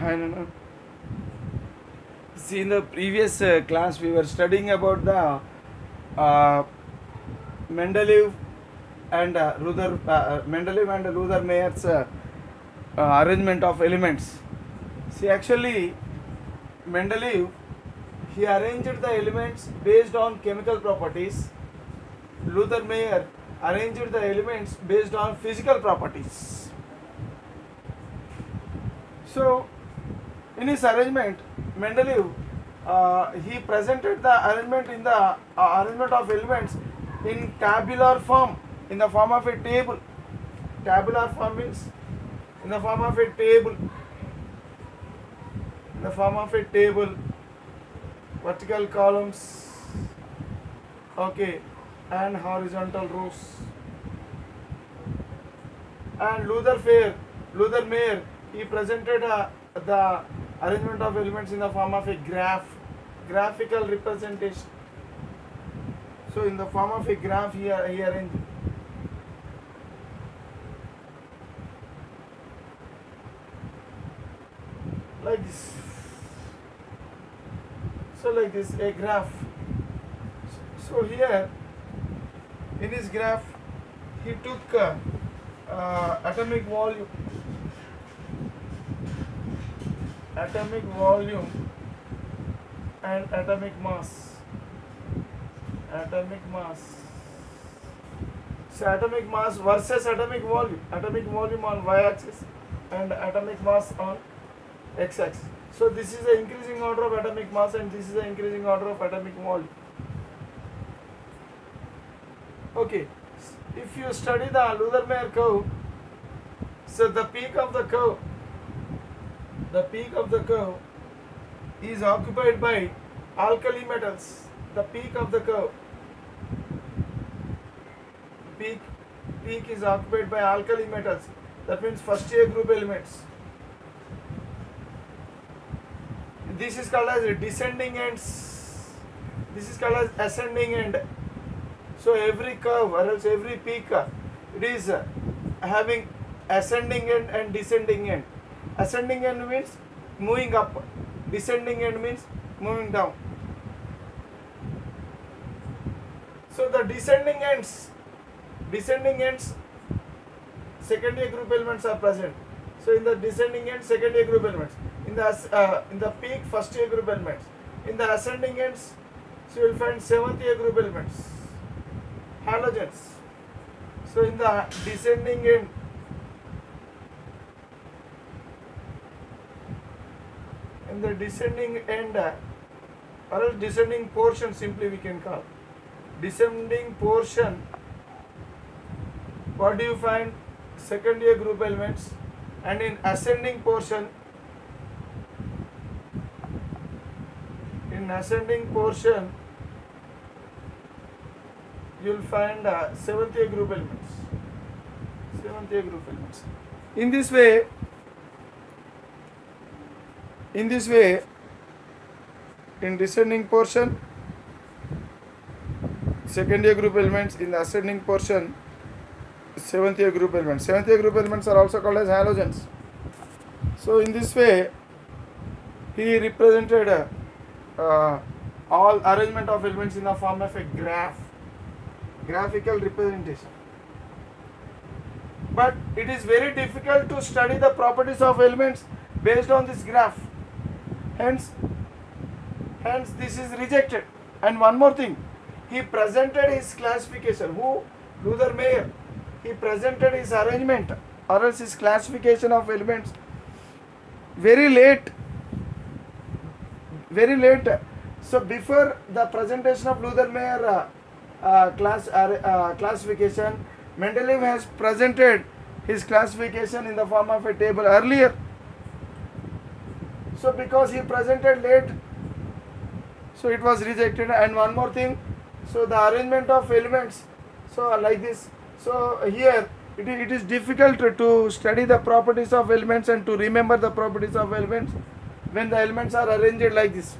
I don't know. See, in the previous uh, class, we were studying about the uh, Mendeleev and uh, Ruther, uh, uh, Mendeleev and Ruther Mayer's uh, uh, arrangement of elements. See, actually, Mendeleev he arranged the elements based on chemical properties. Luther Mayer arranged the elements based on physical properties. So, in his arrangement, Mendeleev uh, he presented the arrangement in the uh, arrangement of elements in tabular form, in the form of a table. Tabular form means in the form of a table. In the form of a table, vertical columns, okay, and horizontal rows. And Luther Fair, Luther Mayer, he presented uh, the arrangement of elements in the form of a graph, graphical representation. So in the form of a graph here he arranged. Like this. So like this, a graph. So here, in his graph, he took uh, uh, atomic volume, atomic volume, and atomic mass. Atomic mass. So atomic mass versus atomic volume. Atomic volume on y-axis and atomic mass on x-axis. So this is the increasing order of atomic mass and this is the increasing order of atomic volume. Okay, if you study the Luther-Mayer curve, so the peak of the curve, the peak of the curve is occupied by alkali metals. The peak of the curve, peak, peak is occupied by alkali metals. That means first A group elements. this is called as descending ends this is called as ascending end so every curve or else every peak it is having ascending end and descending end ascending end means moving up. Descending end means moving down. So the descending ends descending ends second A group elements are present. So in the descending end second A group elements. In the uh, in the peak first A group elements. In the ascending ends so you will find seventh A group elements. Halogens. So in the descending end in the descending end uh, or else descending portion simply we can call descending portion what do you find second year group elements and in ascending portion in ascending portion you'll find uh, seventh year group elements seventh year group elements in this way in this way in descending portion second A group elements in ascending portion seventh A group elements. Seventh A group elements are also called as halogens. So in this way he represented uh, uh, all arrangement of elements in the form of a graph graphical representation. But it is very difficult to study the properties of elements based on this graph hence hence this is rejected. And one more thing. He presented his classification. Who? Luther mayer. He presented his arrangement or else his classification of elements. Very late. Very late. So before the presentation of luther mayer uh, uh, class uh, uh, classification mendeleev has presented his classification in the form of a table earlier so because he presented late so it was rejected and one more thing so the arrangement of elements so like this so here it is, difficult to- study the properties of elements and to remember the properties of elements when the elements are arranged like this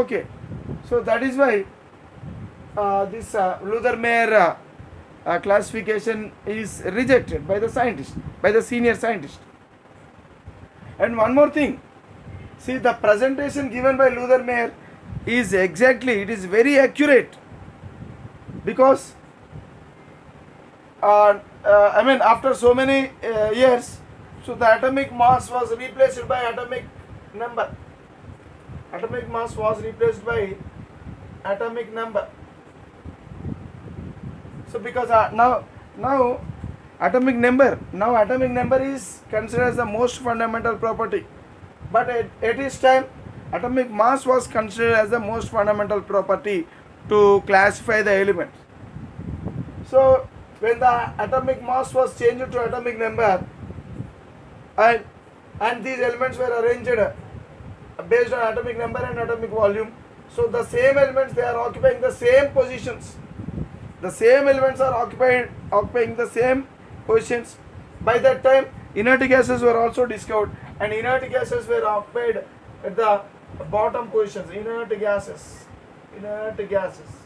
okay so that is why uh, this uh, Luther Mayer uh, uh, classification is rejected by the scientist, by the senior scientist. And one more thing, see the presentation given by Luther Mayer is exactly, it is very accurate because uh, uh, I mean after so many uh, years, so the atomic mass was replaced by atomic number. Atomic mass was replaced by atomic number. So because uh, now now atomic number. Now atomic number is considered as the most fundamental property, but at, at its time atomic mass was considered as the most fundamental property to classify the elements. So when the atomic mass was changed to atomic number and and these elements were arranged based on atomic number and atomic volume so the same elements they are occupying the same positions. The same elements are occupied occupying the same positions by that time inert gases were also discovered and inert gases were occupied at the bottom positions inert gases inert gases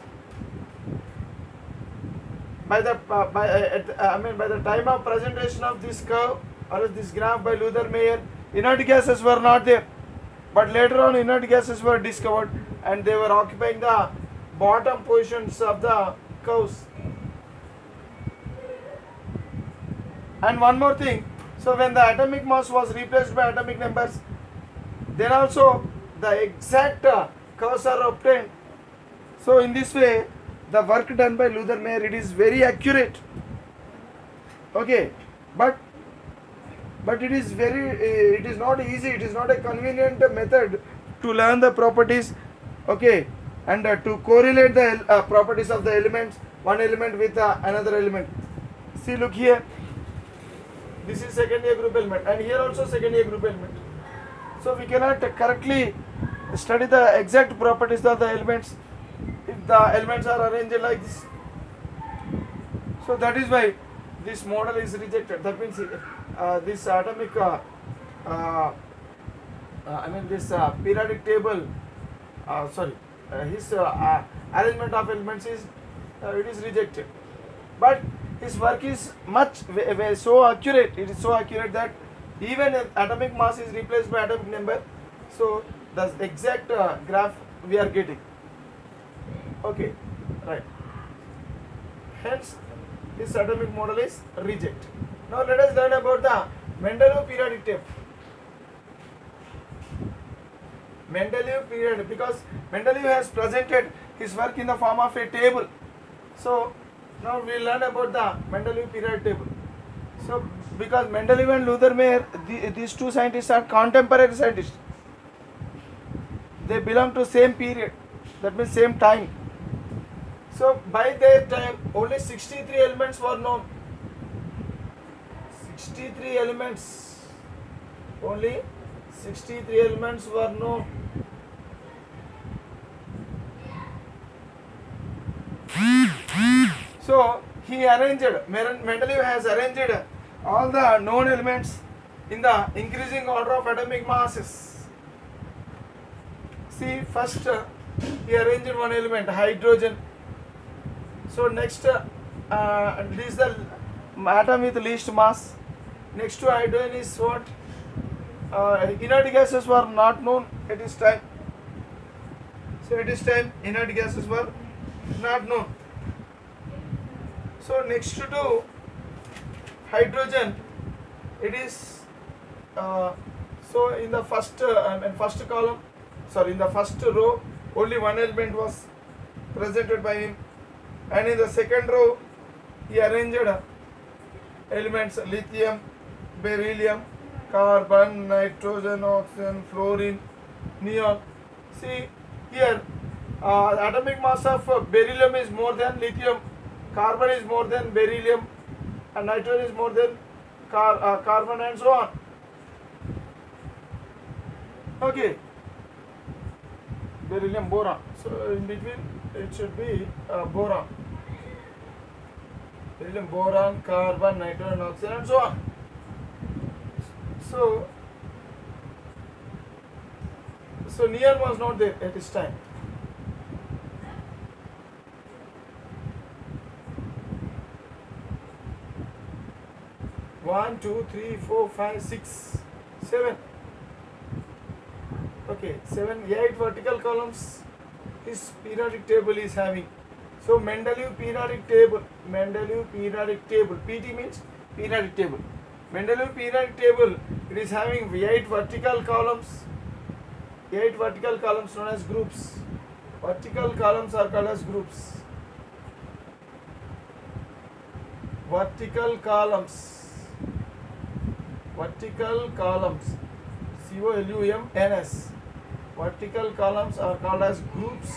by the uh, by uh, at, uh, I mean by the time of presentation of this curve or this graph by Luther Mayer, inert gases were not there. But later on, inert gases were discovered and they were occupying the bottom positions of the curves. And one more thing, so when the atomic mass was replaced by atomic numbers, then also the exact uh, curves are obtained. So in this way, the work done by Luther Mayer it is very accurate. Okay, but but it is very uh, it is not easy. It is not a convenient method to learn the properties. Okay, and uh, to correlate the uh, properties of the elements, one element with uh, another element. See, look here. This is second A group element, and here also second A group element. So we cannot correctly study the exact properties of the elements if the elements are arranged like this. So that is why this model is rejected. That means uh, this atomic, uh, uh, uh, I mean this uh, periodic table, uh, sorry, his arrangement of elements is it is rejected. But his work is much so accurate. It is so accurate that even if atomic mass is replaced by atomic number, so the exact uh, graph we are getting. Okay, right. Hence, this atomic model is reject. Now let us learn about the Mendeleev periodic table. Mendeleev period because Mendeleev has presented his work in the form of a table. So now we learn about the Mendeleev periodic table. So because Mendeleev and Luther Mayer, the, these two scientists are contemporary scientists. They belong to same period. That means same time. So by their time, only 63 elements were known. 63 elements. Only 63 elements were known. So he arranged, Mendeleev has arranged all the known elements in the increasing order of atomic masses. See, first uh, he arranged one element, hydrogen. So next, uh, uh, this is the atom with least mass. Next to hydrogen is what? Uh, inert gases were not known at this time. So at this time, inert gases were not known. So next to hydrogen, it is uh, so in the first uh, I mean first column, sorry, in the first row, only one element was presented by him, and in the second row, he arranged elements lithium, beryllium, carbon, nitrogen, oxygen, fluorine, neon. See here, uh, atomic mass of uh, beryllium is more than lithium, carbon is more than beryllium, and nitrogen is more than car, uh, carbon, and so on. Okay. Beryllium boron. So in between it should be uh, boron. Beryllium boron, carbon, nitrogen, oxygen, and so on. So, so neon was not there at this time. One two three four five six seven. Okay seven eight vertical columns. This periodic table is having. So mendeleev periodic table mendeleev periodic table. Pt means periodic table. Mendeleev periodic table it is having eight vertical columns. Eight vertical columns known as groups. Vertical columns are called as groups. Vertical columns vertical columns. C o l u m n s. Vertical columns are called as groups.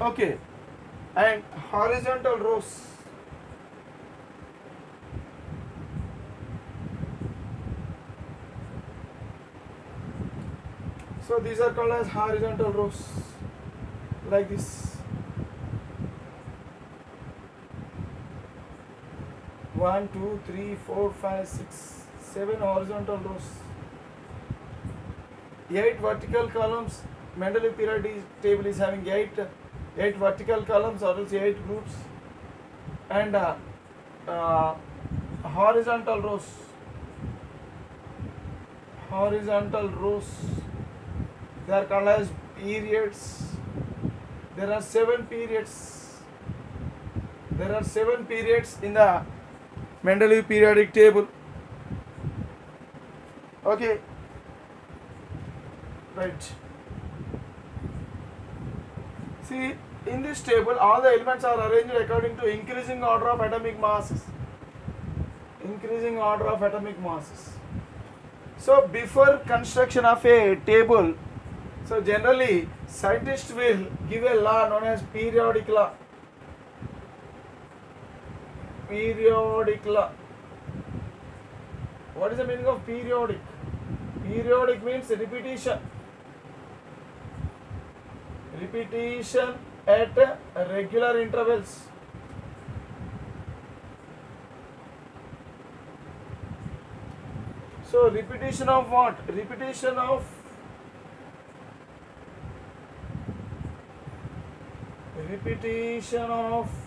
Okay. And horizontal rows. So these are called as horizontal rows. Like this one two three four five six seven horizontal rows. Eight vertical columns. Mendeleev periodic table is having eight. Eight vertical columns or else eight groups. And uh, uh, horizontal rows. Horizontal rows. They are called as periods. There are seven periods. There are seven periods in the Mendeleev periodic table okay right See, in this table, all the elements are arranged according to increasing order of atomic masses. Increasing order of atomic masses. So, before construction of a table, so generally scientists will give a law known as periodic law. Periodic. What is the meaning of periodic? Periodic means repetition repetition at regular intervals so repetition of what repetition of repetition of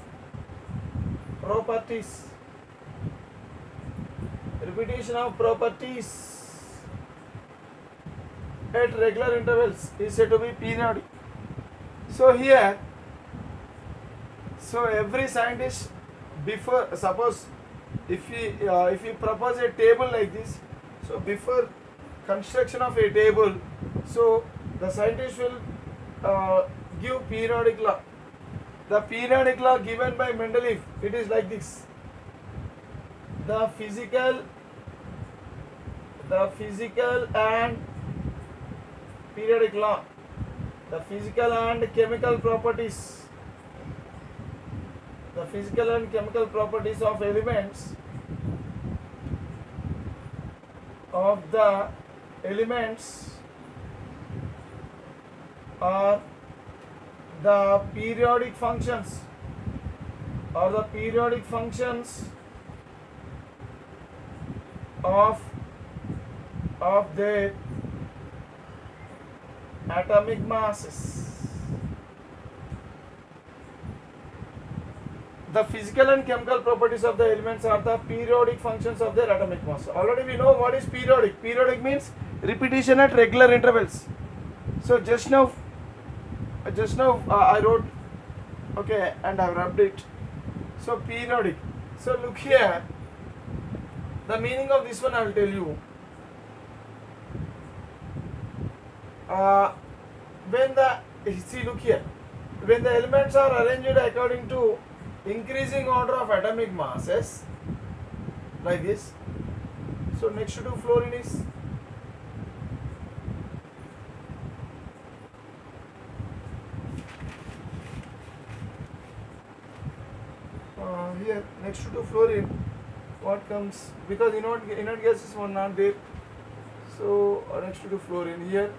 properties repetition of properties at regular intervals is said to be periodic so here, so every scientist before suppose if we uh, if we propose a table like this, so before construction of a table, so the scientist will uh, give periodic law. The periodic law given by Mendeleev, it is like this. The physical, the physical and periodic law the physical and chemical properties the physical and chemical properties of elements of the elements are the periodic functions or the periodic functions of of their atomic masses. The physical and chemical properties of the elements are the periodic functions of their atomic mass. Already we know what is periodic. Periodic means repetition at regular intervals. So just now, just now uh, I wrote, okay, and I have rubbed it. So periodic. So look here. The meaning of this one I will tell you. uh, when the see look here when the elements are arranged according to increasing order of atomic masses like this so next to fluorine is uh, here next to fluorine what comes because inert, inert gases were not there so uh, next to fluorine here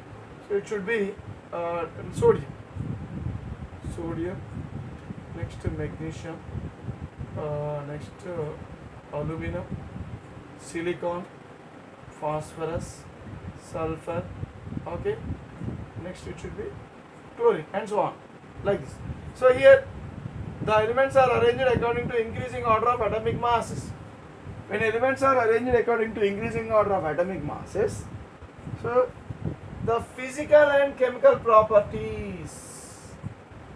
so it should be uh, sodium. Sodium. Next to magnesium. Uh, next to aluminum, silicon, phosphorus, sulfur. Okay. Next it should be chlorine and so on like this. So here the elements are arranged according to increasing order of atomic masses. When elements are arranged according to increasing order of atomic masses, so the physical and chemical properties,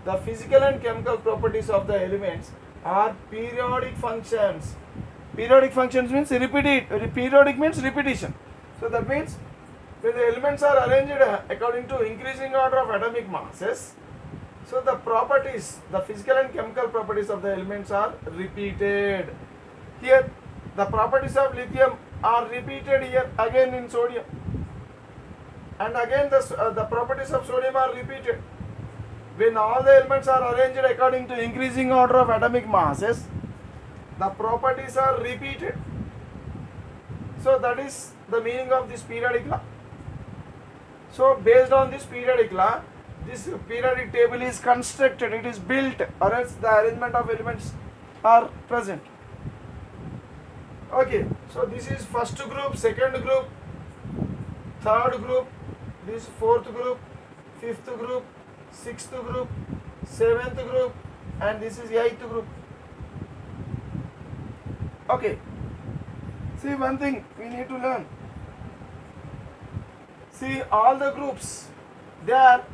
the physical and chemical properties of the elements are periodic functions. Periodic functions means repeat. Periodic means repetition. So that means when the elements are arranged uh, according to increasing order of atomic masses, so the properties, the physical and chemical properties of the elements are repeated. Here, the properties of lithium are repeated here again in sodium, and again the uh, the properties of sodium are repeated. When all the elements are arranged according to increasing order of atomic masses, the properties are repeated. So that is the meaning of this periodic law. So based on this periodic law, this periodic table is constructed, it is built or else the arrangement of elements are present. Okay, so this is first group, second group, third group, this fourth group, fifth group, sixth group, seventh group, and this is eighth group. Okay, see one thing we need to learn. See all the groups, they are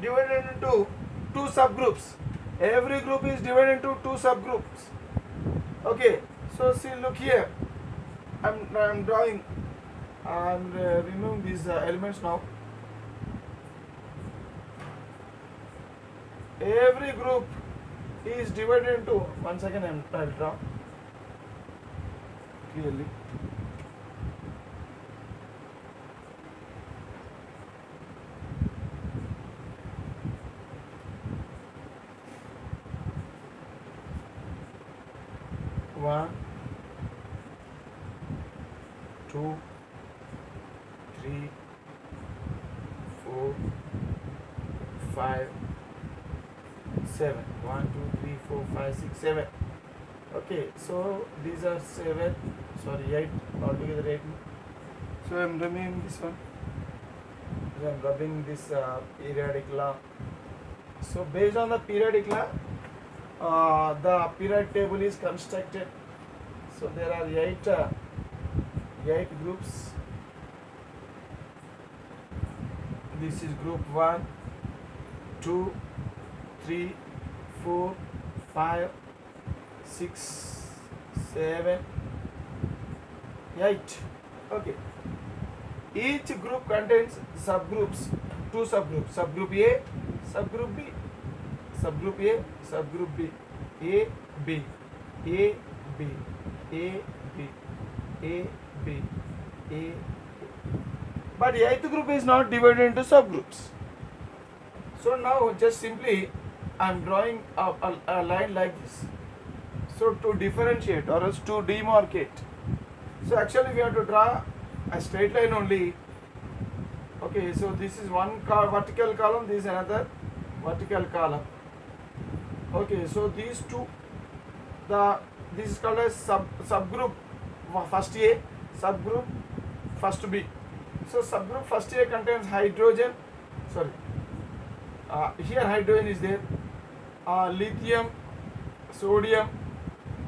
divided into two subgroups. Every group is divided into two subgroups. Okay, so see look here. I'm, I'm drawing, I'm uh, removing these uh, elements now. Every group is divided into, one second I'm, I'll draw clearly. One, two, three, four, five, seven. One, two, three, four, five, six, seven. Okay, so these are seven, sorry, eight, altogether eight. So I'm rubbing this one. So I'm rubbing this uh, periodic law. So based on the periodic law, uh, the periodic table is constructed. So there are eight, uh, eight groups. This is group one, two, three, four, five, six, seven, eight. Okay. Each group contains subgroups, two subgroups. Subgroup A, subgroup B. A, subgroup B. A, B, A, B, A, B, A, B, A. But the eighth group is not divided into subgroups. So now just simply I am drawing a, a, a line like this. So to differentiate or else to demarcate. So actually we have to draw a straight line only. Okay, so this is one col- vertical column, this is another vertical column. Okay, so these two, the this is called as sub subgroup first A, subgroup first B. So subgroup first A contains hydrogen. Sorry, uh, here hydrogen is there. Uh, lithium, sodium,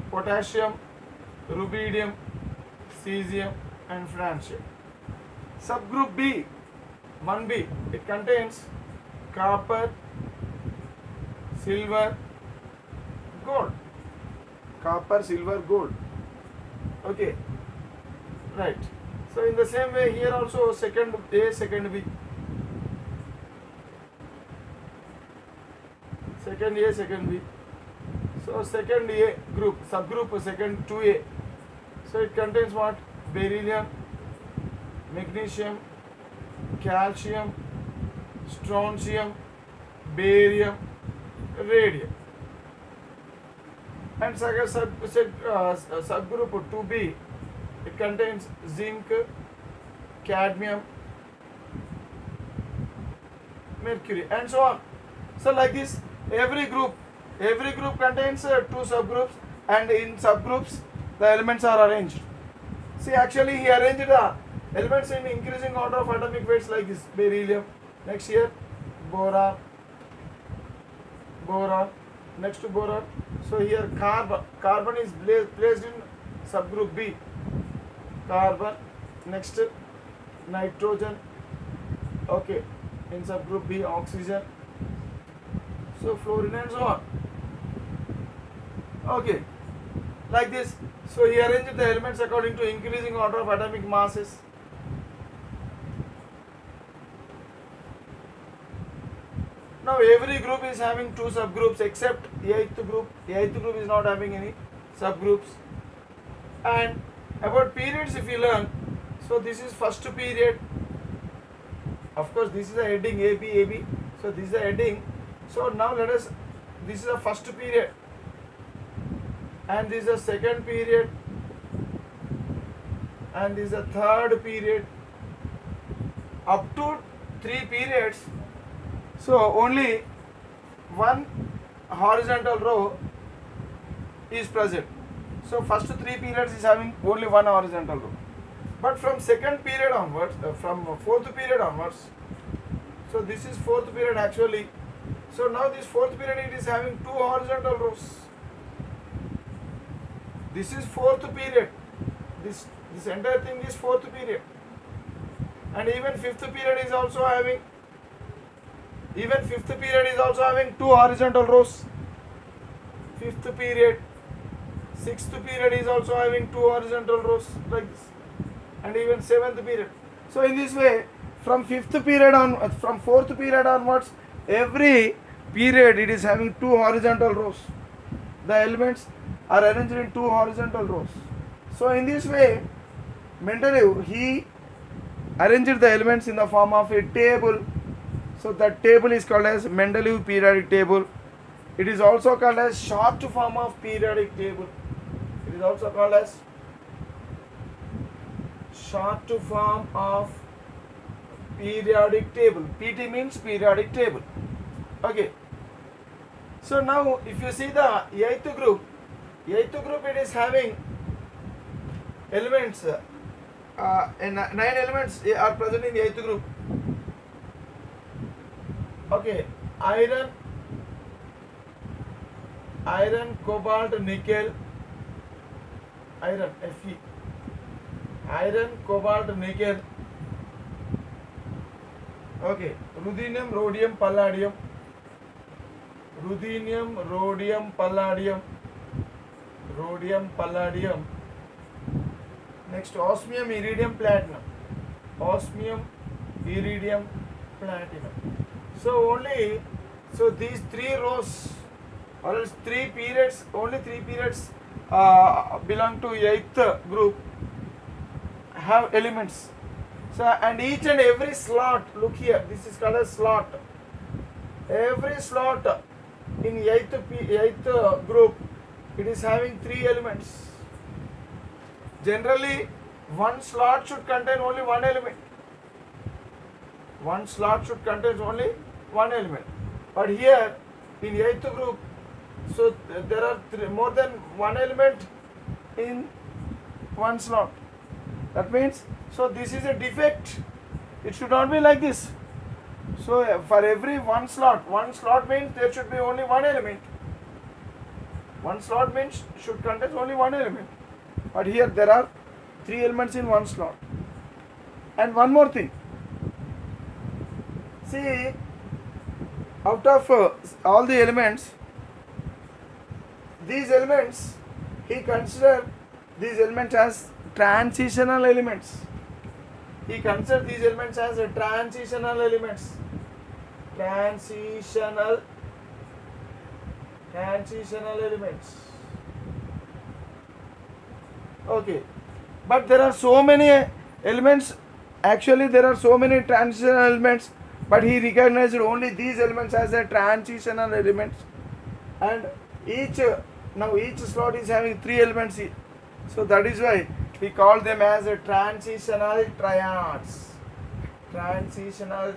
potassium, rubidium, cesium, and francium. Subgroup B, 1B, it contains copper, silver, gold. Copper, silver, gold. Okay, right. So in the same way here also second A, second B. Second A, second B. So second A group, subgroup second 2A. So it contains what? Beryllium, magnesium, calcium, strontium, barium, radium. And sub, sub, sub, uh, subgroup 2B, it contains zinc, cadmium, mercury, and so on. So like this, every group, every group contains uh, two subgroups, and in subgroups the elements are arranged. See, actually he arranged the elements in increasing order of atomic weights like this: beryllium, next here, boron, boron, next to boron so here carbon carbon is placed in subgroup b. Carbon next nitrogen okay in subgroup b oxygen. So fluorine and so on. Okay like this. So he arranged the elements according to increasing order of atomic masses now every group is having two subgroups except the eighth group. The eighth group is not having any subgroups. And about periods if you learn so this is first period. Of course this is a heading ab ab so this is a heading. So now let us this is a first period. And this is a second period. And this is a third period. Up to three periods so only one horizontal row is present. So first three periods is having only one horizontal row. But from second period onwards uh, from fourth period onwards so this is fourth period actually. So now this fourth period it is having two horizontal rows. This is fourth period. This this entire thing is fourth period. And even fifth period is also having even fifth period is also having two horizontal rows. Fifth period sixth period is also having two horizontal rows like this. And even seventh period. So in this way from fifth period on uh, from fourth period onwards every period it is having two horizontal rows. The elements are arranged in two horizontal rows. So in this way mendeleev he arranged the elements in the form of a table so that table is called as mendeleev periodic table. It is also called as short form of periodic table. It is also called as short form of periodic table. Pt means periodic table. Okay. So now if you see the eighth group eighth group it is having elements. Uh, uh, nine elements are present in the eighth group okay iron iron cobalt nickel iron F iron cobalt nickel okay ruthenium rhodium palladium ruthenium rhodium palladium rhodium palladium next osmium iridium platinum osmium iridium प्लैटिनम so only so these three rows or else three periods only three periods uh, belong to eighth group have elements. So and each and every slot look here this is called a slot. Every slot in eighth P, eighth group it is having three elements. Generally one slot should contain only one element. One one element. But here in eighth group so th- there are more than one element in one slot. That means so this is a defect. It should not be like this. So uh, for every one slot one slot means there should be only one element. One slot means should contain only one element. But here there are three elements in one slot. And one more thing. See out of uh, all the elements these elements he considered these elements as transitional elements. He considered these elements as a transitional elements. Transitional transitional elements. Okay. But there are so many elements. Actually there are so many transitional elements but he recognized only these elements as a transitional elements. And each now each slot is having three elements. So that is why we call them as a transitional triads. Transitional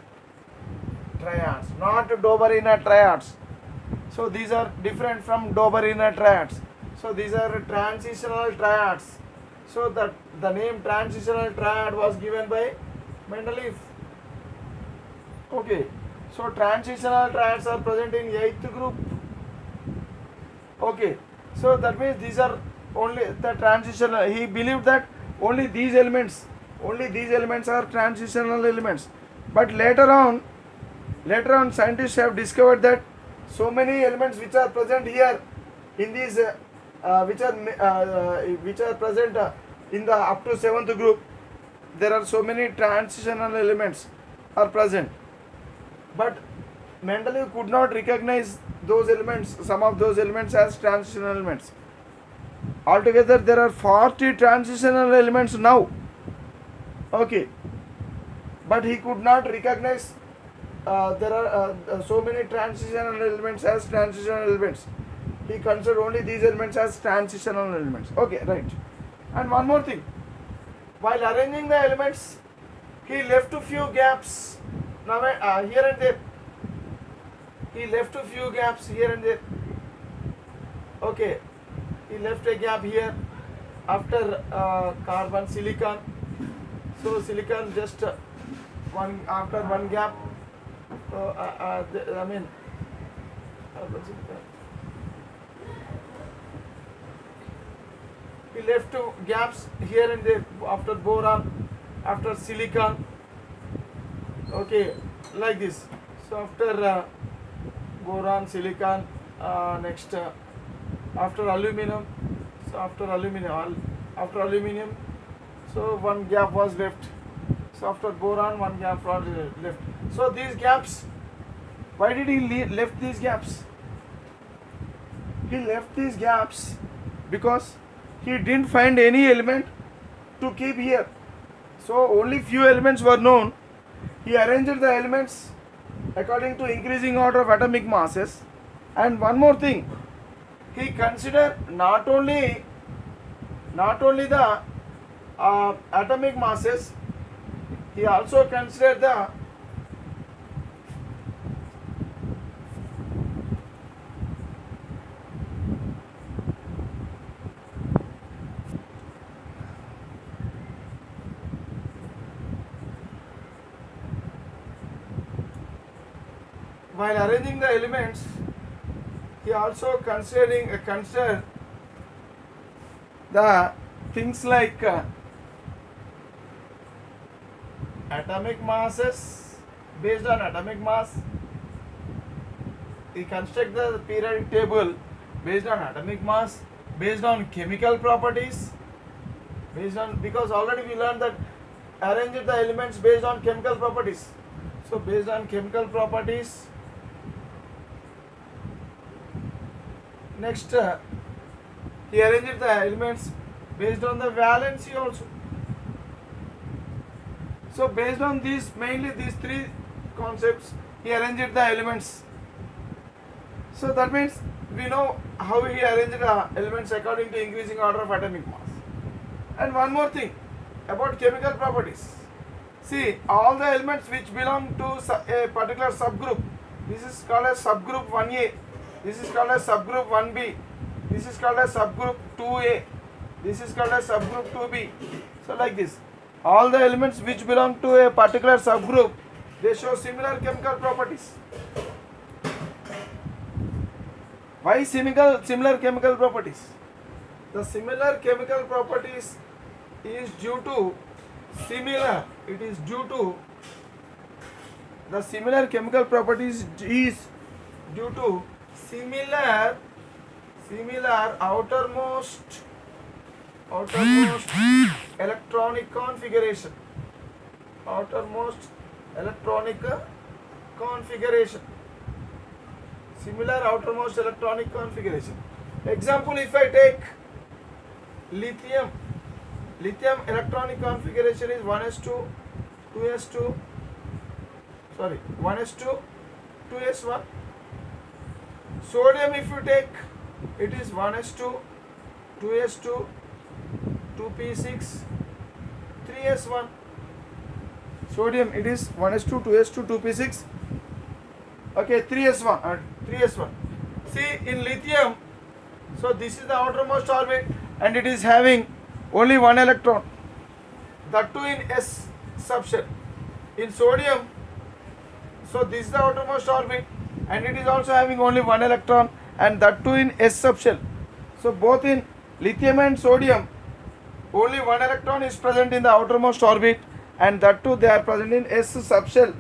triads not Dobereiner triads. So these are different from Dobereiner triads. So these are transitional triads. So that the name transitional triad was given by Mendeleev okay so transitional triads are present in eighth group Okay, so that means these are only the transitional. He believed that only these elements, only these elements are transitional elements. But later on, later on, scientists have discovered that so many elements which are present here in these, uh, uh, which are uh, uh, which are present uh, in the up to seventh group, there are so many transitional elements are present. But Mendeleev could not recognize those elements, some of those elements as transitional elements. Altogether, there are 40 transitional elements now. Okay. But he could not recognize uh, there are uh, uh, so many transitional elements as transitional elements. He considered only these elements as transitional elements. Okay, right. And one more thing. While arranging the elements, he left a few gaps now uh, here and there. He left a few gaps here and there. Okay, he left a gap here after uh, carbon silicon. So silicon just uh, one after one gap. Uh, uh, uh, I mean. He left two gaps here and there after boron, after silicon. Okay, like this. So after uh, boron, silicon, uh, next uh, after aluminum. So after aluminum, al- after aluminum, so one gap was left. So after boron, one gap was left. So these gaps, why did he le- left these gaps? He left these gaps because he didn't find any element to keep here. So only few elements were known. He arranged the elements according to increasing order of atomic masses. And one more thing, he considered not only not only the uh, atomic masses, he also considered the while arranging the elements, he also considering uh, considered the things like uh, atomic masses based on atomic mass. He construct the periodic table based on atomic mass, based on chemical properties, based on because already we learned that arrange the elements based on chemical properties. So based on chemical properties, next uh, he arranged the elements based on the valency also. So based on these mainly these three concepts, he arranged the elements. So that means we know how he arranged the elements according to increasing order of atomic mass. And one more thing about chemical properties. See, all the elements which belong to a particular subgroup, this is called as subgroup 1A, this is called as subgroup 1B, this is called as subgroup 2A, this is called as subgroup 2B. So, like this, all the elements which belong to a particular subgroup, they show similar chemical properties. Why similar, similar chemical properties? The similar chemical properties is due to similar, it is due to the similar chemical properties is due to similar similar outermost outermost electronic configuration outermost electronic configuration similar outermost electronic configuration example if i take lithium lithium electronic configuration is 1s2 2s2 sorry 1s2 2s1 sodium if you take it is 1s2 2s2 2p6 3s1 sodium it is 1s2 2s2 2p6 okay 3s1 uh, 3s1 see in lithium so this is the outermost orbit and it is having only one electron. That too in s subshell. In sodium so this is the outermost orbit and it is also having only one electron and that too in s subshell. So both in lithium and sodium only one electron is present in the outermost orbit and that too they are present in s subshell.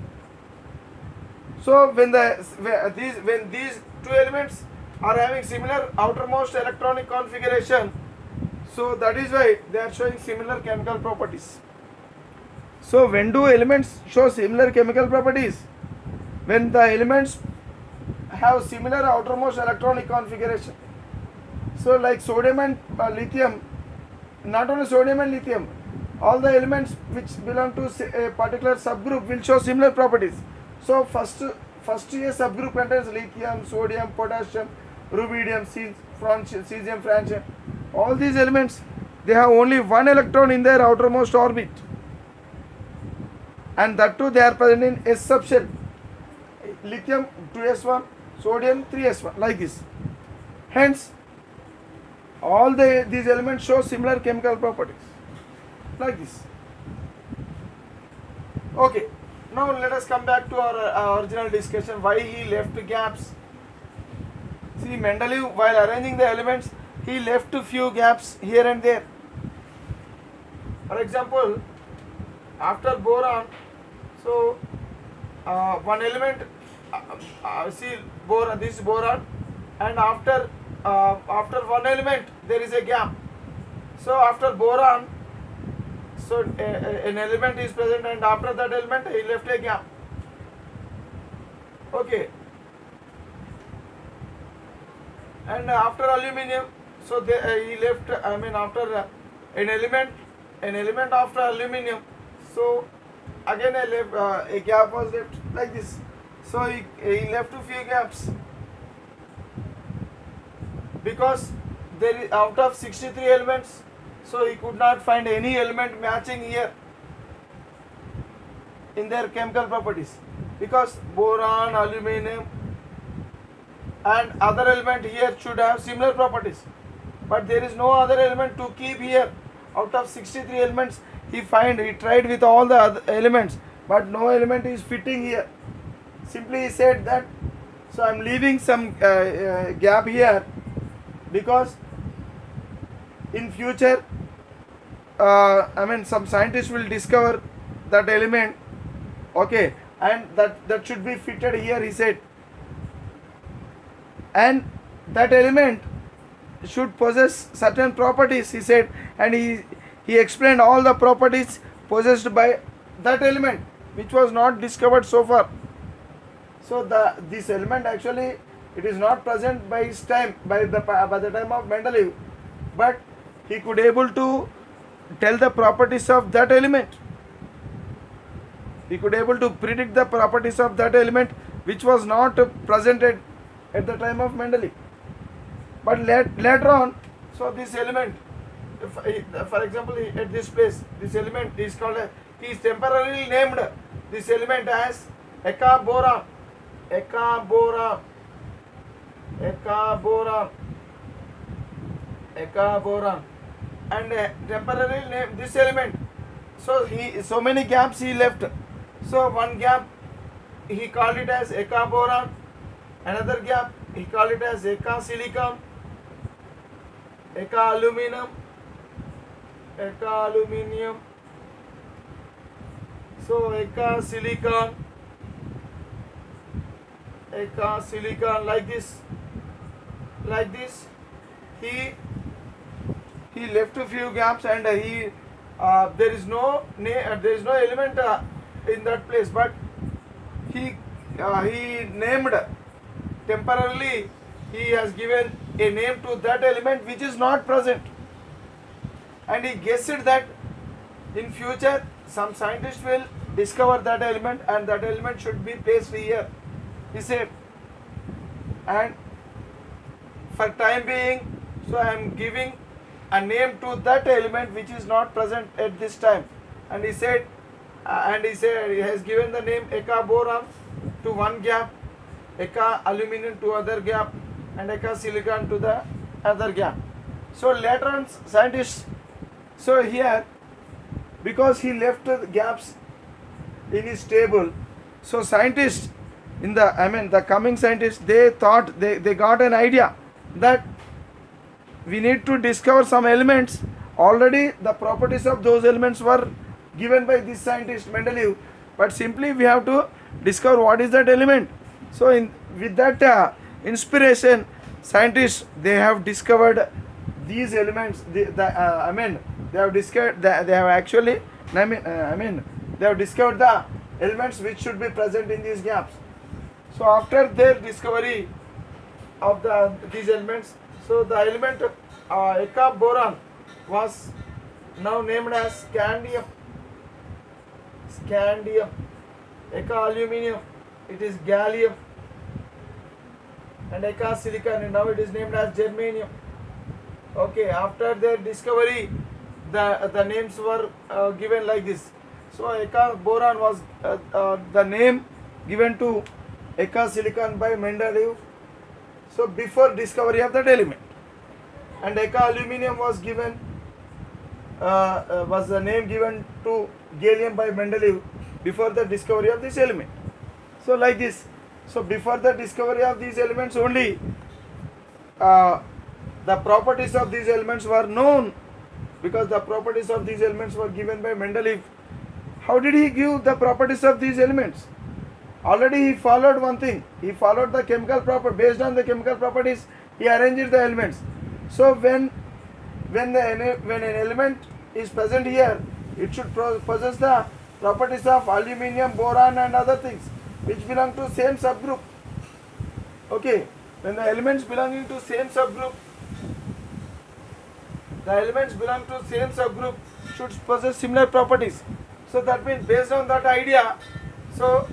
So when the these when these two elements are having similar outermost electronic configuration so that is why they are showing similar chemical properties. So when do elements show similar chemical properties? When the elements have similar outermost electronic configuration. So like sodium and uh, lithium not only sodium and lithium all the elements which belong to a particular subgroup will show similar properties. So first first A subgroup contains lithium sodium potassium rubidium cesium francium. All these elements they have only one electron in their outermost orbit. And that too they are present in s subshell. Lithium 2s1 sodium 3s1 like this. Hence all the these elements show similar chemical properties. Like this. Okay now let us come back to our, uh, original discussion why he left gaps. See mendeleev while arranging the elements he left few gaps here and there. For example after boron so uh, one element uh, see boron this boron and after uh, after one element there is a gap. So after boron so a, a- an element is present and after that element he left a gap. Okay. And after aluminium so they, uh, he left i mean after uh, an element an element after aluminium. So again a, left, uh, a gap was left like this so he, he left a few gaps. Because there is out of 63 elements so he could not find any element matching here in their chemical properties. Because boron aluminum and other element here should have similar properties. But there is no other element to keep here. Out of 63 elements he find he tried with all the other elements but no element is fitting here simply said that so i'm leaving some uh, uh, gap here because in future uh, i mean some scientists will discover that element okay and that that should be fitted here he said. And that element should possess certain properties he said and he he explained all the properties possessed by that element which was not discovered so far so the this element actually it is not present by his time by the by the time of mendeleev. But he could able to tell the properties of that element. He could able to predict the properties of that element which was not presented at the time of mendeleev. But let, later on so this element if, uh, for example at this place this element is called he is temporarily named this element as ekaboron ekaboron ekaboron ekaboron and uh, temporarily name this element so he so many gaps he left so one gap he called it as ekaboron another gap he called it as eka silicon eka aluminum eka aluminium so eka silicon eka silicon like this. Like this. He he left a few gaps and he uh, there is no uh, there is no element uh, in that place. But he uh, he named temporarily he has given a name to that element which is not present. And he guessed that in future some scientist will discover that element and that element should be placed here he said and for time being so i am giving a name to that element which is not present at this time. And he said uh, and he said he has given the name eka boron to one gap eka aluminum to other gap and eka silicon to the other gap. So later on scientists so here because he left gaps in his table so scientists in the I mean the coming scientists they thought they, they got an idea that we need to discover some elements. Already the properties of those elements were given by this scientist Mendeleev. But simply we have to discover what is that element. So in with that uh, inspiration scientists they have discovered these elements. The, the uh, I mean they have discovered they, they have actually I mean uh, I mean they have discovered the elements which should be present in these gaps so after their discovery of the these elements, so the element uh, Eka boron was now named as scandium. Scandium. Eka aluminium, it is gallium. And Eka silicon, now it is named as germanium. Okay, after their discovery, the the names were uh, given like this. So Eka boron was uh, uh, the name given to Eka silicon by Mendeleev. So before discovery of that element, and Eka aluminium was given uh, uh, was the name given to gallium by Mendeleev before the discovery of this element. So like this. So before the discovery of these elements only, uh, the properties of these elements were known because the properties of these elements were given by Mendeleev. How did he give the properties of these elements? Already he followed one thing. He followed the chemical proper based on the chemical properties he arranged the elements. So when when the when an element is present here it should possess the properties of aluminium boron and other things which belong to same subgroup. Okay when the elements belonging to same subgroup the elements belong to same subgroup should possess similar properties. So that means based on that idea so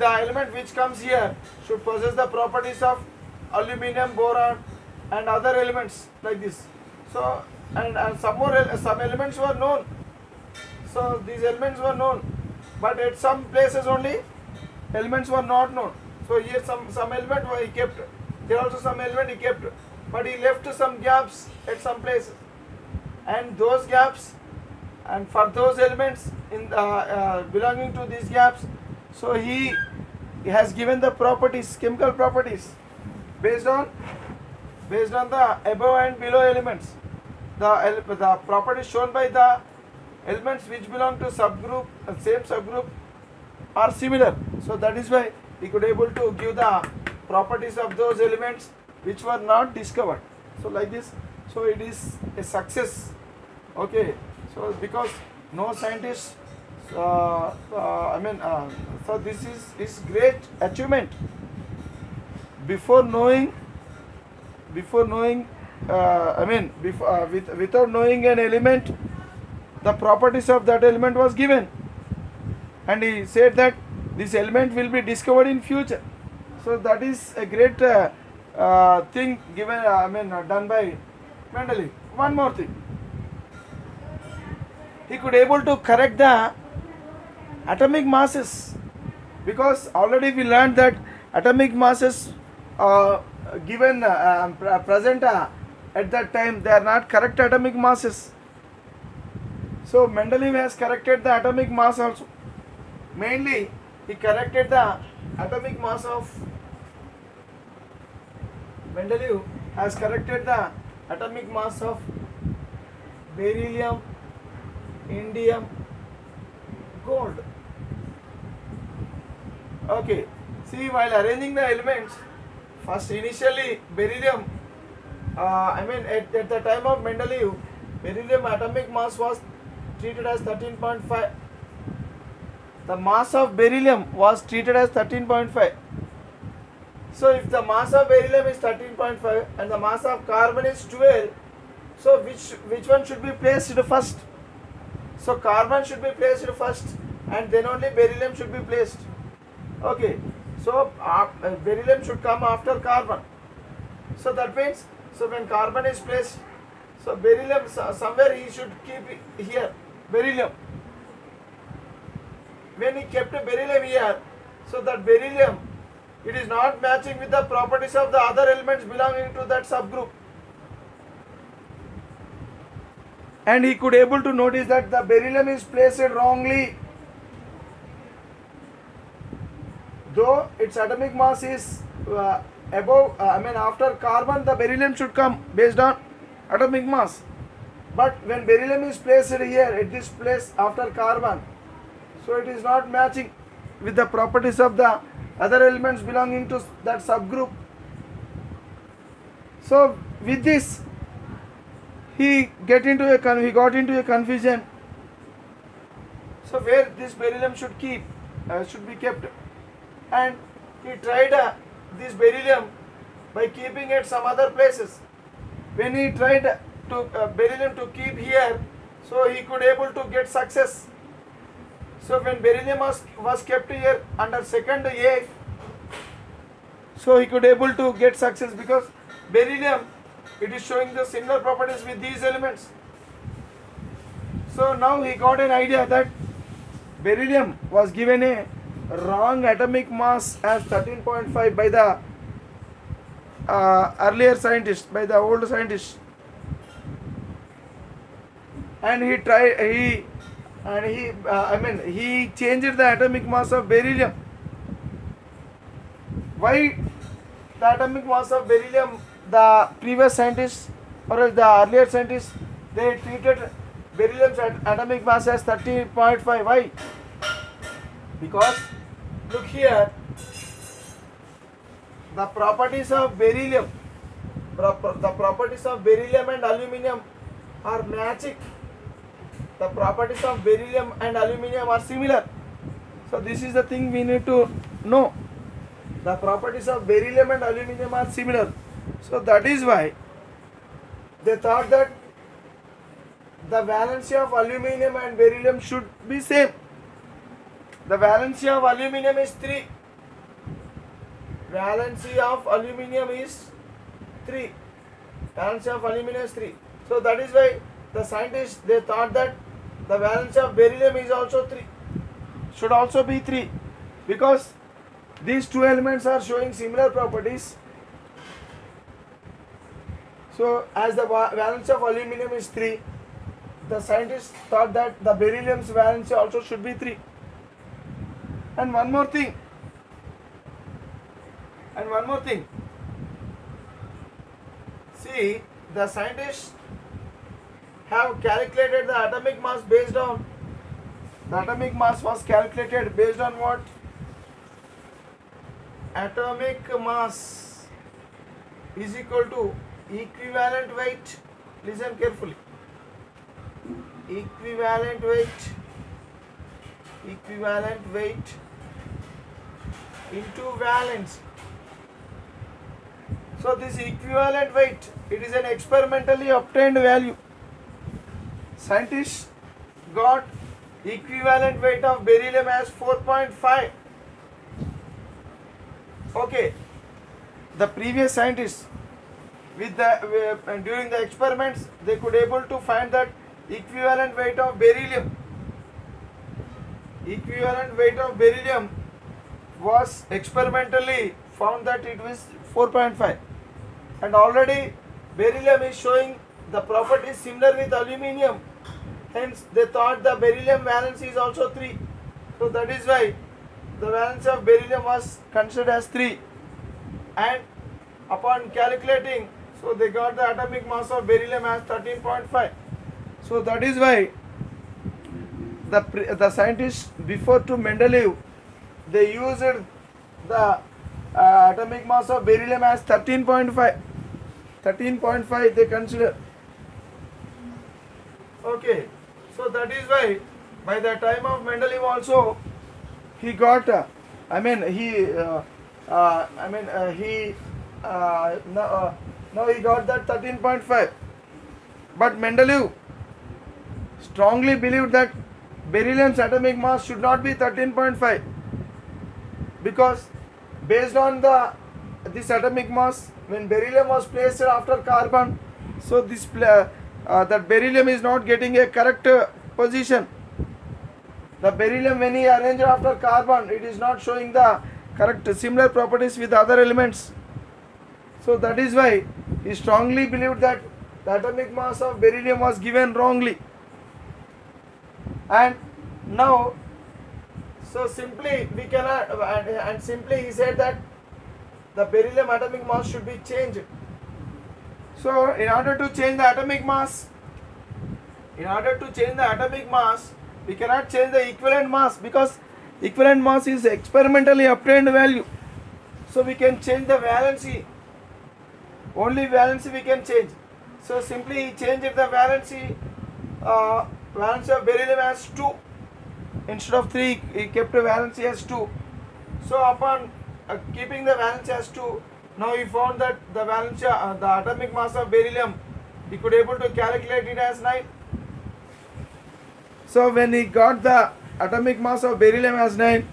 the element which comes here should possess the properties of aluminum, boron and other elements like this. So and, and some more some elements were known. So these elements were known, but at some places only elements were not known. So here some some element he kept. There also some element he kept, but he left some gaps at some places, and those gaps, and for those elements in uh, uh, belonging to these gaps, so he has given the properties, chemical properties, based on based on the above and below elements. The, the properties shown by the elements which belong to subgroup, same subgroup are similar. So that is why he could able to give the properties of those elements which were not discovered. So like this, so it is a success. Okay, so because no scientist uh, uh, I mean, uh, so this is is great achievement. Before knowing, before knowing, I mean, before with, without knowing an element, the properties of that element was given, and he said that this element will be discovered in future. So that is a great uh, uh, thing given, uh, I mean, done by Mendeleev. One more thing, he could able to correct the atomic masses because already we learned that atomic masses uh, given uh, uh, present uh, at that time they are not correct atomic masses so Mendeleev has corrected the atomic mass also mainly he corrected the atomic mass of Mendeleev has corrected the atomic mass of beryllium indium gold Okay. See, while arranging the elements, first initially beryllium, uh, I mean at, at the time of Mendeleev, beryllium atomic mass was treated as 13.5. The mass of beryllium was treated as 13.5. So if the mass of beryllium is 13.5 and the mass of carbon is 12, so which which one should be placed first? So carbon should be placed first and then only beryllium should be placed. Okay, so uh, beryllium should come after carbon. So that means, so when carbon is placed, so beryllium somewhere he should keep here, beryllium. When he kept beryllium here, so that beryllium, it is not matching with the properties of the other elements belonging to that subgroup. And he could able to notice that the beryllium is placed wrongly though its atomic mass is uh, above, uh, I mean after carbon, the beryllium should come based on atomic mass. But when beryllium is placed here at this place after carbon, so it is not matching with the properties of the other elements belonging to that subgroup. So with this, he get into a he got into a confusion. So where this beryllium should keep uh, should be kept, and he tried uh, this beryllium by keeping it some other places. When he tried to uh, beryllium to keep here, so he could able to get success. So when beryllium was, was kept here under second A, so he could able to get success because beryllium it is showing the similar properties with these elements. So now he got an idea that beryllium was given a wrong atomic mass as 13.5 by the uh, earlier scientist, by the old scientist. And he tried, he, and he, uh, I mean, he changed the atomic mass of beryllium. Why the atomic mass of beryllium, the previous scientists or the earlier scientists, they treated beryllium's at- atomic mass as 30.5. Why? Because look here, the properties of beryllium, the properties of beryllium and aluminium are matching. The properties of beryllium and aluminium are similar. So this is the thing we need to know. The properties of beryllium and aluminium are similar. So that is why they thought that the valency of aluminium and beryllium should be same. The valency of aluminium is 3. Valency of aluminium is 3. Valency of aluminium is 3. So that is why the scientists they thought that the valency of beryllium is also 3. Should also be 3 because these two elements are showing similar properties. So as the va- valency of aluminium is 3, the scientists thought that the beryllium's valency also should be 3. And one more thing. And one more thing. See, the scientists have calculated the atomic mass based on the atomic mass was calculated based on what? Atomic mass is equal to equivalent weight. Listen carefully. Equivalent weight equivalent weight into valence. So this equivalent weight, it is an experimentally obtained value. Scientists got equivalent weight of beryllium as 4.5. Okay, the previous scientists with the uh, during the experiments they could able to find that equivalent weight of beryllium equivalent weight of beryllium was experimentally found that it was 4.5 and already beryllium is showing the properties similar with aluminium. Hence they thought the beryllium valence is also 3 so that is why the valence of beryllium was considered as 3 and upon calculating so they got the atomic mass of beryllium as 13.5 so that is why the the scientists before to Mendeleev they used the uh, atomic mass of beryllium as 13.5 13.5 they consider. Okay so that is why by the time of Mendeleev also he got uh, I mean he uh, uh, I mean uh, he uh, no, uh, no he got that 13.5 but Mendeleev strongly believed that beryllium's atomic mass should not be 13.5 because based on the this atomic mass when beryllium was placed after carbon so this uh, that beryllium is not getting a correct uh, position. The beryllium when he arranged after carbon it is not showing the correct similar properties with other elements. So that is why he strongly believed that the atomic mass of beryllium was given wrongly. And now So simply we cannot, and, and simply he said that the beryllium atomic mass should be changed. So in order to change the atomic mass, in order to change the atomic mass, we cannot change the equivalent mass because equivalent mass is experimentally obtained value. So we can change the valency. Only valency we can change. So simply he changed the valency, uh, valency of beryllium as 2 instead of 3 he kept the valency as 2 so upon uh, keeping the valency as 2 now he found that the valency uh, the atomic mass of beryllium he could able to calculate it as 9 so when he got the atomic mass of beryllium as 9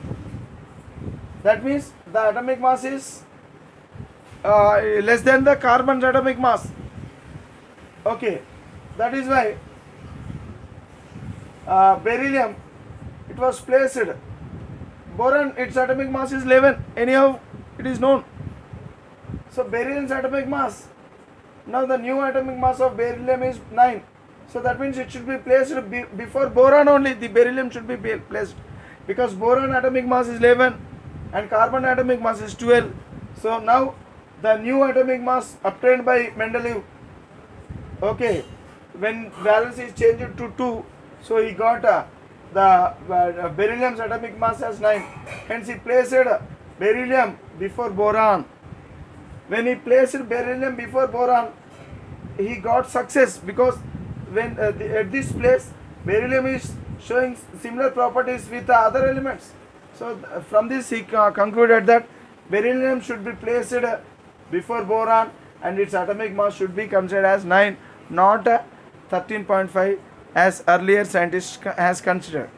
that means the atomic mass is uh, less than the carbon's atomic mass. Okay that is why uh, beryllium it was placed. Boron its atomic mass is 11 anyhow it is known. So beryllium's atomic mass. Now the new atomic mass of beryllium is 9 so that means it should be placed be, before boron only. The beryllium should be placed. Because boron atomic mass is 11 and carbon atomic mass is 12 so now the new atomic mass obtained by mendeleev. Okay. When valence is changed to 2 so he got uh, the uh, beryllium's atomic mass as 9 hence he placed beryllium before boron. When he placed beryllium before boron he got success because when uh, the, at this place beryllium is showing similar properties with the other elements. So th- from this he uh, concluded that beryllium should be placed uh, before boron and its atomic mass should be considered as 9 not uh, 13.5 as earlier scientists has considered.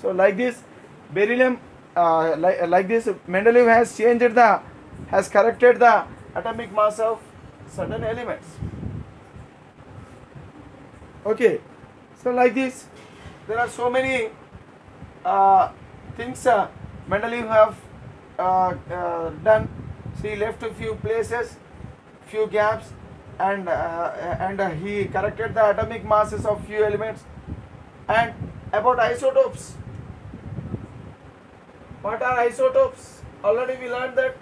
So like this beryllium uh, like, like this mendeleev has changed the has corrected the atomic mass of certain elements. Okay. So like this there are so many uh, things uh, mendeleev have uh, uh, done. He left a few places few gaps and uh, and uh, he corrected the atomic masses of few elements and about isotopes. What are isotopes? Already we learned that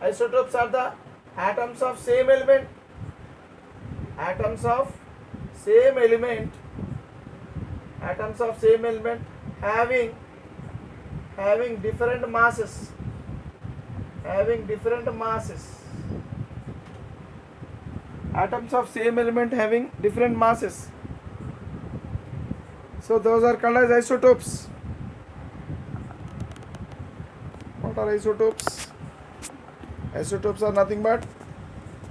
isotopes are the atoms of same element. Atoms of same element. Atoms of same element having having different masses. Having different masses atoms of same element having different masses. So those are called as isotopes. What are isotopes? Isotopes are nothing but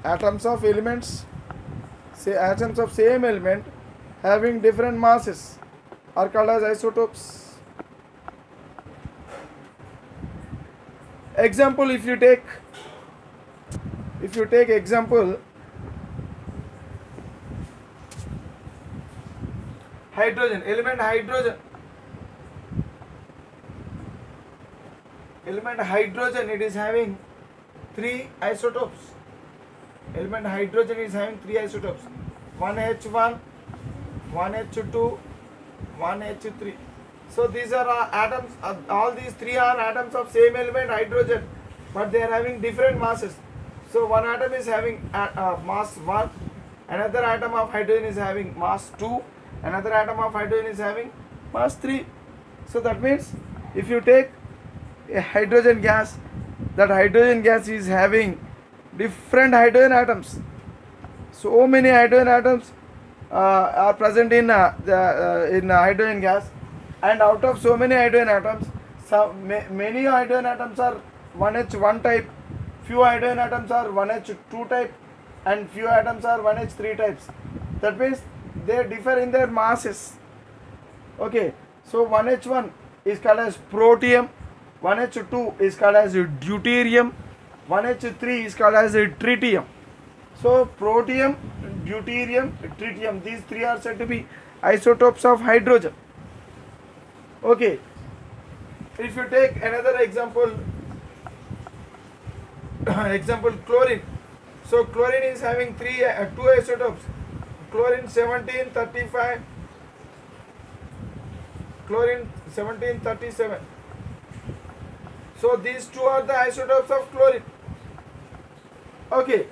atoms of elements. Say atoms of same element having different masses are called as isotopes. Example if you take if you take example hydrogen. Element hydrogen. Element hydrogen it is having three isotopes. Element hydrogen is having three isotopes. One h1 one h2 one h3 so these are atoms all these three are atoms of same element hydrogen but they are having different masses. So one atom is having uh, uh, mass 1 another atom of hydrogen is having mass 2 another atom of hydrogen is having mass 3 so that means if you take a hydrogen gas that hydrogen gas is having different hydrogen atoms. So many hydrogen atoms uh, are present in uh, the uh, in uh, hydrogen gas. And out of so many hydrogen atoms some ma- many hydrogen atoms are 1h1 type. Few hydrogen atoms are 1h2 type. And few atoms are 1h3 types. That means they differ in their masses. Okay so 1h1 is called as protium 1h2 is called as deuterium 1h3 is called as tritium. So protium deuterium tritium these three are said to be isotopes of hydrogen. Okay if you take another example example chlorine. So chlorine is having three uh, two isotopes chlorine 1735 chlorine 1737 So these two are the isotopes of chlorine. Okay.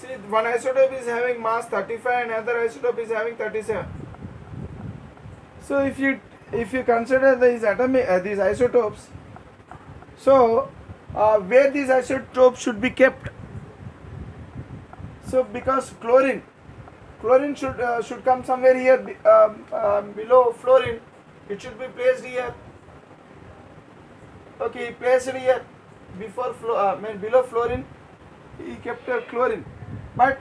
See, one isotope is having mass 35 and another isotope is having 37. So if you if you consider these atomic uh, these isotopes, so uh, where these isotopes should be kept? So because chlorine, chlorine should uh, should come somewhere here um, um, below fluorine. It should be placed here. Okay, placed here before flo- uh, mean below fluorine. He kept chlorine, but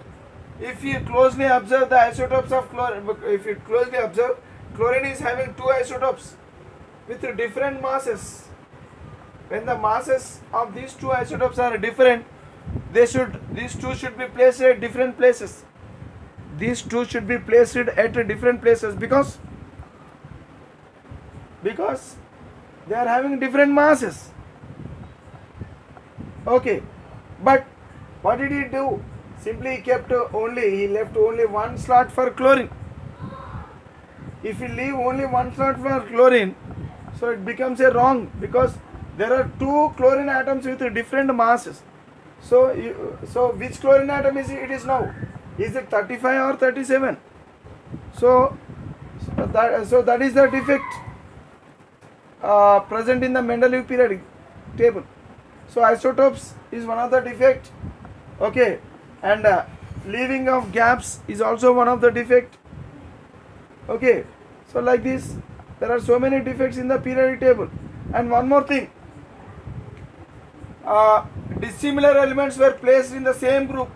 if you closely observe the isotopes of chlorine, if you closely observe, chlorine is having two isotopes with different masses. When the masses of these two isotopes are different, they should these two should be placed at different places. These two should be placed at different places because because they are having different masses. Okay, but what did he do? Simply he kept only he left only one slot for chlorine. If you leave only one slot for chlorine, so it becomes a wrong because there are two chlorine atoms with different masses. So, you, so which chlorine atom is it is now? Is it 35 or 37? So, that, so that is the defect uh, present in the Mendeleev periodic table. So isotopes is one of the defect. Okay, and uh, leaving of gaps is also one of the defect. Okay, so like this, there are so many defects in the periodic table. And one more thing, uh, dissimilar elements were placed in the same group.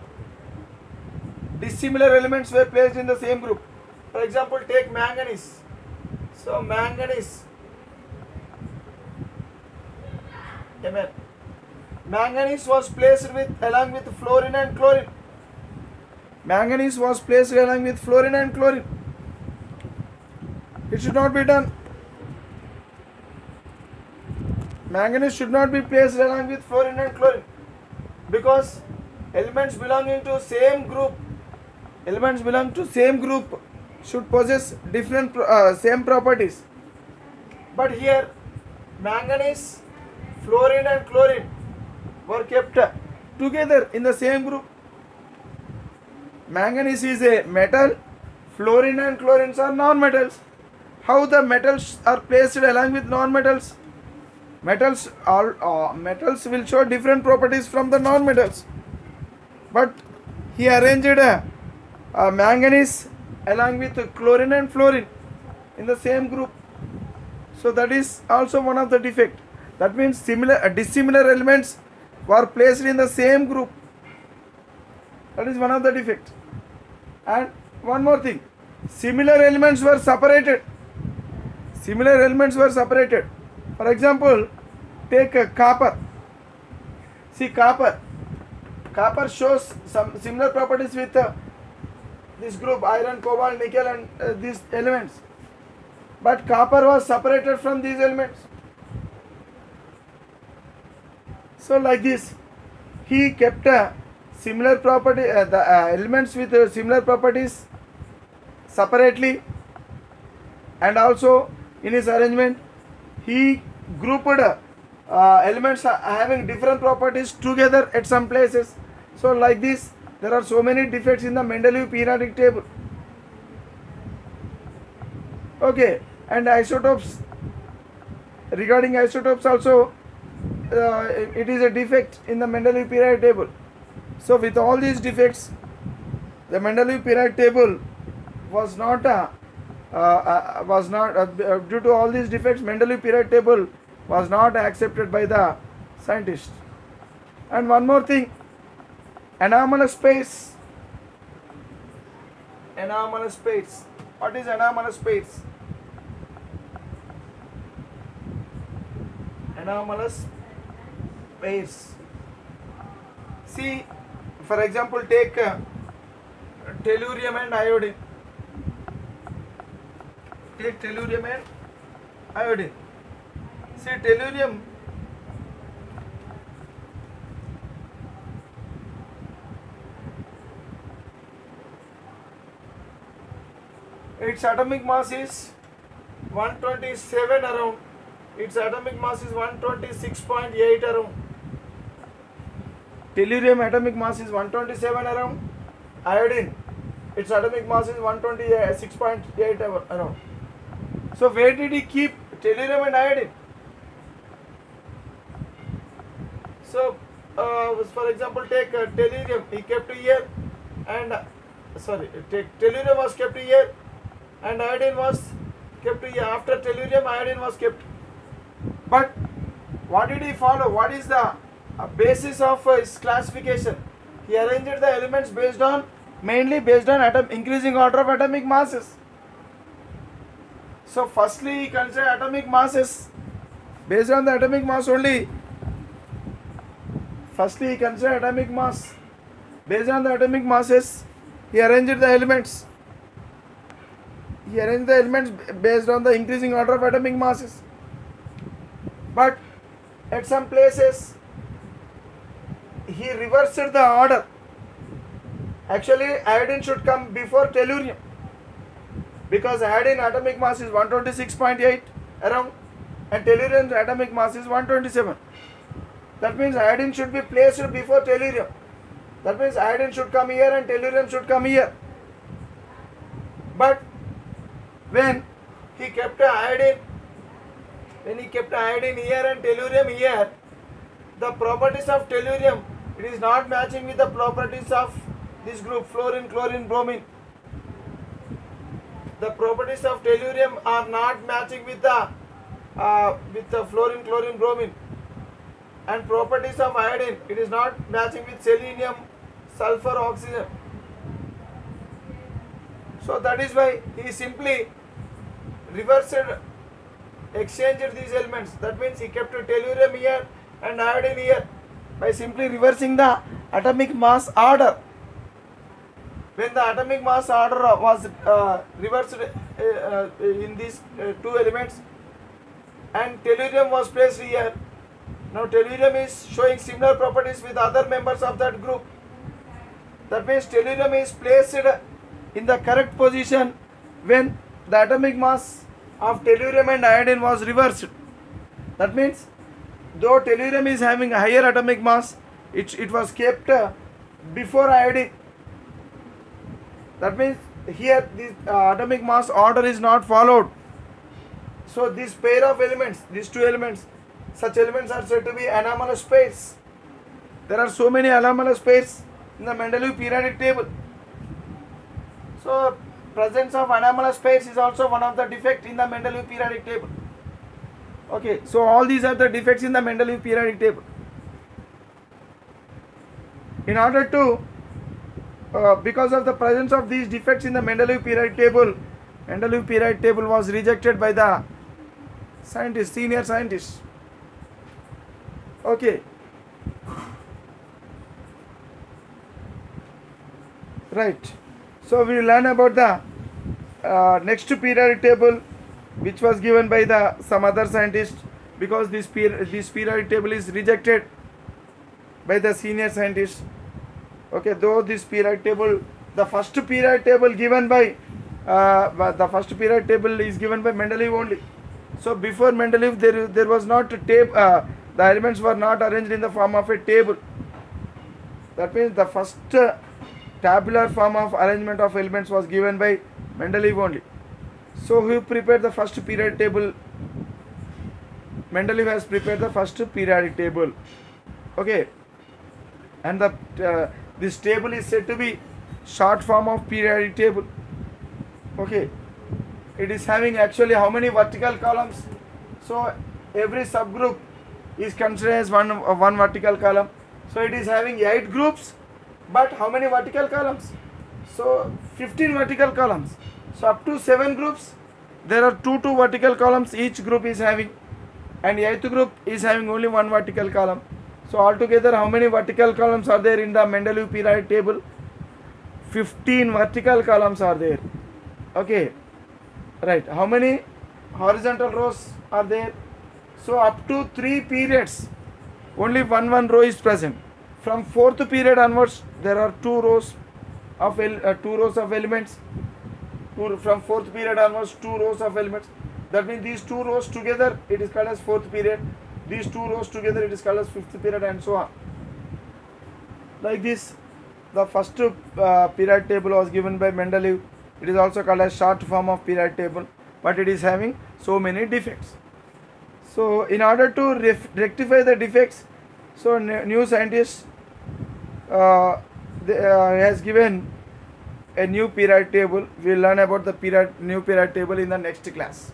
Dissimilar elements were placed in the same group. For example, take manganese. So manganese. Amen. Manganese was placed with along with fluorine and chlorine. Manganese was placed along with fluorine and chlorine. It should not be done. Manganese should not be placed along with fluorine and chlorine because elements belonging to same group elements belong to same group should possess different uh, same properties. But here manganese fluorine and chlorine were kept together in the same group. Manganese is a metal fluorine and chlorines are non-metals. How the metals are placed along with non-metals? Metals all uh, metals will show different properties from the non-metals. But he arranged a, a manganese along with chlorine and fluorine in the same group. So that is also one of the defect. That means similar uh, dissimilar elements were placed in the same group. That is one of the defect. And one more thing. Similar elements were separated. Similar elements were separated. For example take a copper. See copper. Copper shows some similar properties with uh, this group iron cobalt nickel and uh, these elements. But copper was separated from these elements. So like this he kept a similar property uh, the uh, elements with uh, similar properties separately. And also in his arrangement he grouped uh, uh, elements having different properties together at some places. So like this there are so many defects in the mendeleev periodic table. Okay and isotopes regarding isotopes also uh, it is a defect in the mendeleev periodic table. So with all these defects the mendeleev periodic table was not a uh, uh, was not uh, uh, due to all these defects mendeleev periodic table was not accepted by the scientists. And one more thing anomalous pairs. Anomalous pairs. What is anomalous pairs? Anomalous pairs. See for example take uh, tellurium and iodine. Take tellurium and iodine. See tellurium its atomic mass is 127 around its atomic mass is 126.8 around. Tellurium atomic mass is 127 around. Iodine, its atomic mass is 126.8 around. So where did he keep tellurium and iodine? So, uh, for example, take uh, tellurium, he kept here, and uh, sorry, take tellurium was kept here, and iodine was kept. After tellurium, iodine was kept. But what did he follow? What is the uh, basis of uh, his classification? He arranged the elements based on mainly based on atom increasing order of atomic masses. So, firstly, he considered atomic masses based on the atomic mass only. Firstly, he considered atomic mass. Based on the atomic masses, he arranged the elements. He arranged the elements based on the increasing order of atomic masses. But at some places, he reversed the order. Actually, iodine should come before tellurium because iodine atomic mass is 126.8 around and tellurium's atomic mass is 127. That means iodine should be placed before tellurium. That means iodine should come here and tellurium should come here. But when he kept iodine, when he kept iodine here and tellurium here, the properties of tellurium it is not matching with the properties of this group fluorine, chlorine, bromine. The properties of tellurium are not matching with the uh, with the fluorine, chlorine, bromine and properties of iodine it is not matching with selenium sulfur oxygen so that is why he simply reversed exchanged these elements. That means he kept tellurium here and iodine here by simply reversing the atomic mass order. When the atomic mass order was uh, reversed uh, uh, in these uh, two elements and tellurium was placed here. Now tellurium is showing similar properties with other members of that group. That means tellurium is placed in the correct position when the atomic mass of tellurium and iodine was reversed. That means though tellurium is having a higher atomic mass, it, it was kept uh, before iodine. That means here this uh, atomic mass order is not followed. So this pair of elements, these two elements, such elements are said to be anomalous pairs. There are so many anomalous pairs in the Mendeleev periodic table. So presence of anomalous pairs is also one of the defect in the Mendeleev periodic table. Okay, so all these are the defects in the Mendeleev periodic table. In order to, uh, because of the presence of these defects in the Mendeleev periodic table, Mendeleev periodic table was rejected by the scientists, senior scientists. Okay. Right. So we learn about the uh, next periodic table which was given by the some other scientist because this per, this periodic table is rejected by the senior scientist okay though this periodic table the first periodic table given by uh, the first periodic table is given by Mendeleev only. So before Mendeleev there there was not a tape uh, the elements were not arranged in the form of a table. That means the first uh, tabular form of arrangement of elements was given by Mendeleev only. So who prepared the first periodic table? Mendeleev has prepared the first periodic table. Okay. And the uh, this table is said to be short form of periodic table. Okay. It is having actually how many vertical columns? So every subgroup is considered as one uh, one vertical column. So it is having eight groups but how many vertical columns? So 15 vertical columns. So up to seven groups there are two two vertical columns each group is having. And eighth group is having only one vertical column. So altogether how many vertical columns are there in the Mendeleev periodic table? 15 vertical columns are there. Okay. Right. How many horizontal rows are there? So up to three periods only one one row is present from fourth period onwards there are two rows of uh, two rows of elements two, from fourth period onwards two rows of elements That means these two rows together it is called as fourth period. These two rows together it is called as fifth period and so on. Like this, the first uh, period table was given by Mendeleev. It is also called as short form of period table, but it is having so many defects. So, in order to rectify the defects, so new scientist the, uh, Uh, uh, has given a new period table. We will learn about the period new period table in the next class.